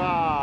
Utah.